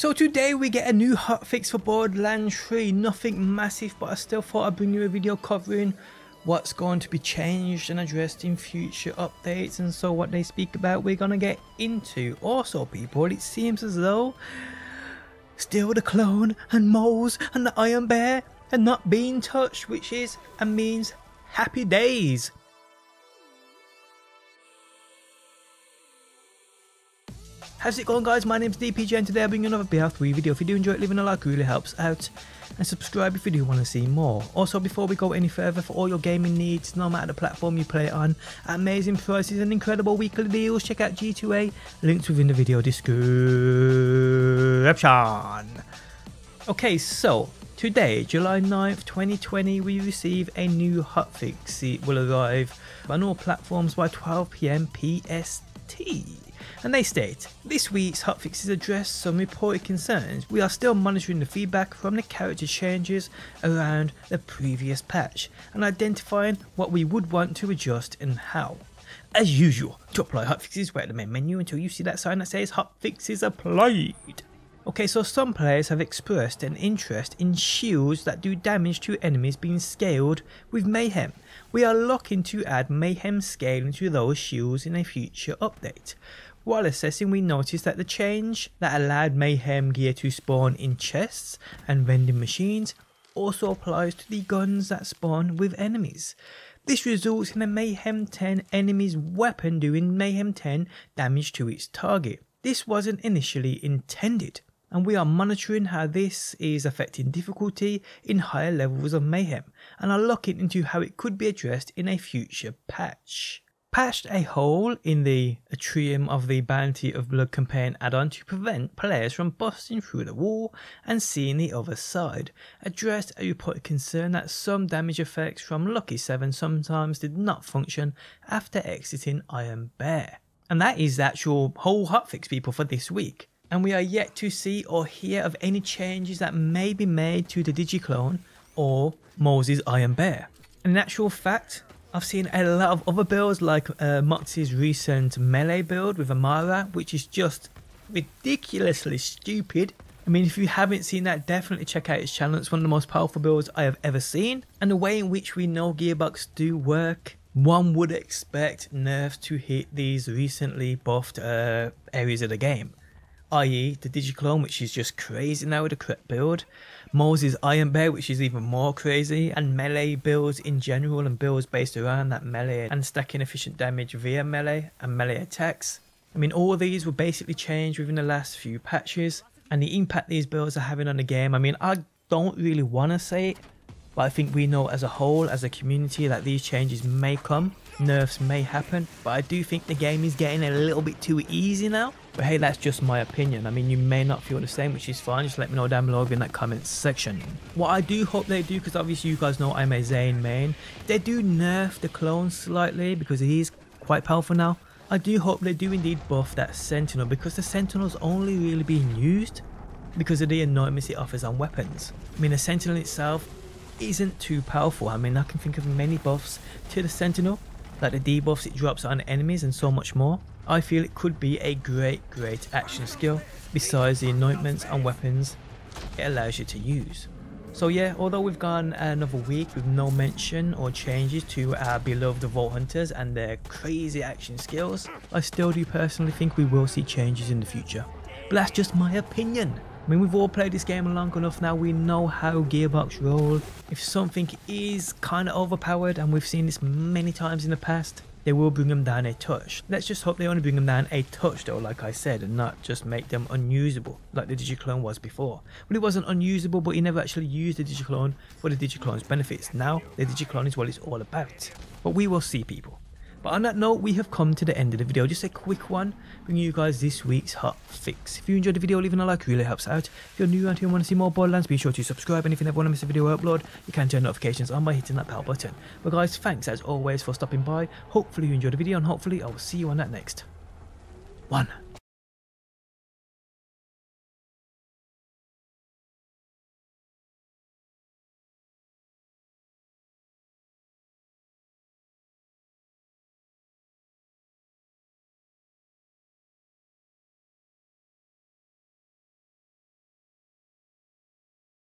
So today we get a new hotfix for Borderlands 3, nothing massive but I still thought I'd bring you a video covering what's going to be changed and addressed in future updates and so what they speak about we're gonna get into. Also people, it seems as though still the clone and Moze's and the iron bear are not being touched which is and means happy days. How's it going guys, my name's DPJ and today I'll bring you another BL3 video. If you do enjoy it, leaving a like really helps out. And subscribe if you do want to see more. Also before we go any further, for all your gaming needs, no matter the platform you play it on, amazing prices and incredible weekly deals, check out G2A, links within the video description. Okay, so Today, July 9th, 2020, we receive a new hotfix. It will arrive on all platforms by 12pm PST and they state, This week's hotfixes address some reported concerns. We are still monitoring the feedback from the character changes around the previous patch and identifying what we would want to adjust and how. As usual, to apply hotfixes, wait at the main menu until you see that sign that says hotfixes applied. Okay, so some players have expressed an interest in shields that do damage to enemies being scaled with Mayhem. We are looking to add Mayhem scaling to those shields in a future update. While assessing we noticed that the change that allowed Mayhem gear to spawn in chests and vending machines also applies to the guns that spawn with enemies. This results in a Mayhem 10 enemy's weapon doing Mayhem 10 damage to its target. This wasn't initially intended and we are monitoring how this is affecting difficulty in higher levels of Mayhem and are looking into how it could be addressed in a future patch patched a hole in the atrium of the Bounty of Blood campaign add-on to prevent players from busting through the wall and seeing the other side, addressed a reported concern that some damage effects from Lucky 7 sometimes did not function after exiting Iron Bear. And that is the actual whole hotfix people for this week. And we are yet to see or hear of any changes that may be made to the Digiclone or Moze's Iron Bear. In actual fact, I've seen a lot of other builds like uh, Moxsy's recent melee build with Amara, which is just ridiculously stupid. I mean, if you haven't seen that, definitely check out his channel. It's one of the most powerful builds I have ever seen. And the way in which we know Gearbox do work, one would expect nerfs to hit these recently buffed uh, areas of the game i.e. the Digiclone, which is just crazy now with the correct build, Moze's Iron Bear, which is even more crazy, and melee builds in general and builds based around that melee and stacking efficient damage via melee and melee attacks. I mean, all these were basically changed within the last few patches, and the impact these builds are having on the game. I mean, I don't really want to say it, but I think we know as a whole, as a community, that these changes may come, nerfs may happen, but I do think the game is getting a little bit too easy now. But hey, that's just my opinion. I mean, you may not feel the same, which is fine. Just let me know down below in that comments section. What I do hope they do, because obviously you guys know I'm a Zane main, they do nerf the clone slightly because he is quite powerful now. I do hope they do indeed buff that Sentinel because the Sentinel's only really being used because of the anointments it offers on weapons. I mean, the Sentinel itself isn't too powerful. I mean, I can think of many buffs to the Sentinel, like the debuffs it drops on enemies and so much more. I feel it could be a great, great action skill besides the anointments and weapons it allows you to use. So yeah, although we've gone another week with no mention or changes to our beloved Vault Hunters and their crazy action skills, I still do personally think we will see changes in the future. But that's just my opinion. I mean, we've all played this game long enough now, we know how Gearbox roll. If something is kind of overpowered, and we've seen this many times in the past, they will bring them down a touch. Let's just hope they only bring them down a touch though, like I said, and not just make them unusable, like the Digiclone was before. Well, it wasn't unusable, but he never actually used the Digiclone for the Digiclone's benefits. Now, the Digiclone is what it's all about. But we will see, people. But on that note, we have come to the end of the video. Just a quick one, bringing you guys this week's hot fix. If you enjoyed the video, leaving a like really helps out. If you're new here and want to see more Borderlands, be sure to subscribe. And if you never want to miss a video upload, you can turn notifications on by hitting that bell button. But guys, thanks as always for stopping by. Hopefully you enjoyed the video and hopefully I will see you on that next one.